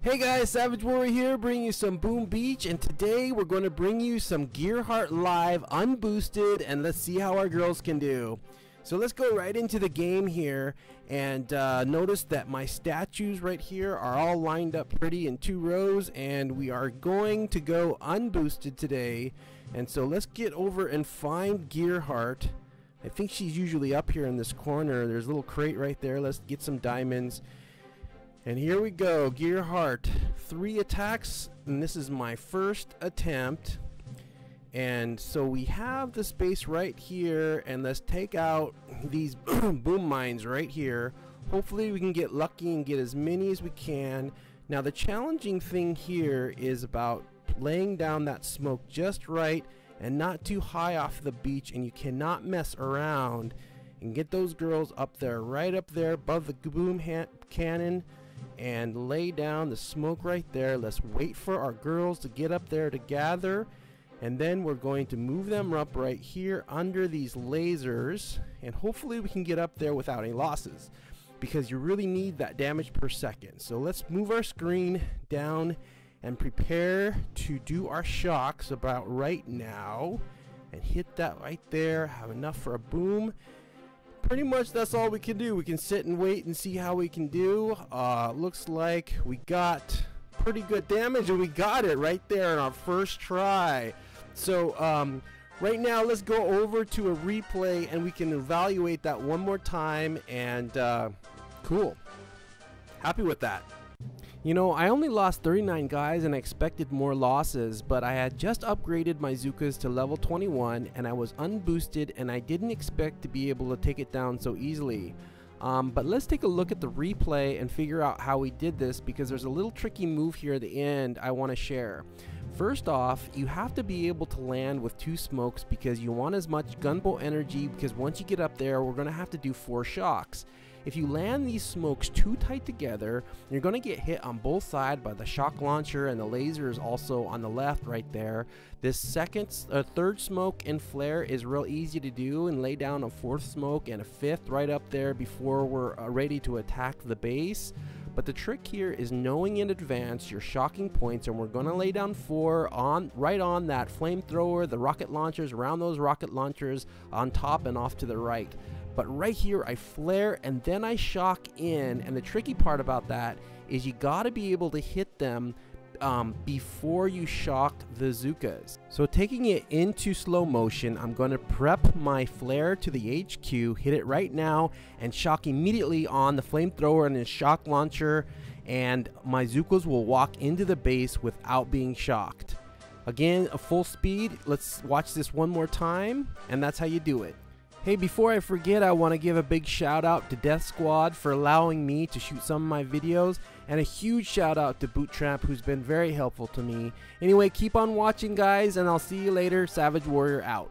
Hey guys, Savage Warrior here, bringing you some Boom Beach, and today we're going to bring you some Gearheart Live unboosted, and let's see how our girls can do. So let's go right into the game here, and uh, notice that my statues right here are all lined up pretty in two rows, and we are going to go unboosted today. And so let's get over and find Gearheart. I think she's usually up here in this corner. There's a little crate right there. Let's get some diamonds. And here we go, Gearheart. Three attacks, and this is my first attempt. And so we have the space right here, and let's take out these boom mines right here. Hopefully we can get lucky and get as many as we can. Now the challenging thing here is about laying down that smoke just right and not too high off the beach and you cannot mess around and get those girls up there right up there above the boom cannon and lay down the smoke right there. Let's wait for our girls to get up there to gather. And then we're going to move them up right here under these lasers. And hopefully we can get up there without any losses. Because you really need that damage per second. So let's move our screen down and prepare to do our shocks about right now. And hit that right there. Have enough for a boom pretty much that's all we can do. We can sit and wait and see how we can do. Uh, looks like we got pretty good damage and we got it right there in our first try. So um, right now let's go over to a replay and we can evaluate that one more time and uh, cool. Happy with that. You know, I only lost 39 guys and I expected more losses, but I had just upgraded my Zookas to level 21 and I was unboosted and I didn't expect to be able to take it down so easily. Um, but let's take a look at the replay and figure out how we did this because there's a little tricky move here at the end I want to share. First off, you have to be able to land with two smokes because you want as much gunboat energy because once you get up there, we're going to have to do four shocks. If you land these smokes too tight together, you're going to get hit on both sides by the shock launcher and the laser is also on the left right there. This second, uh, third smoke and flare is real easy to do and lay down a fourth smoke and a fifth right up there before we're uh, ready to attack the base. But the trick here is knowing in advance your shocking points and we're going to lay down four on right on that flamethrower, the rocket launchers, around those rocket launchers on top and off to the right. But right here, I flare and then I shock in. And the tricky part about that is you got to be able to hit them um, before you shock the Zookas. So taking it into slow motion, I'm going to prep my flare to the HQ, hit it right now, and shock immediately on the flamethrower and the shock launcher, and my Zookas will walk into the base without being shocked. Again, a full speed. Let's watch this one more time, and that's how you do it. Hey, before I forget, I want to give a big shout out to Death Squad for allowing me to shoot some of my videos, and a huge shout out to Bootstrap who's been very helpful to me. Anyway, keep on watching, guys, and I'll see you later. Savage Warrior out.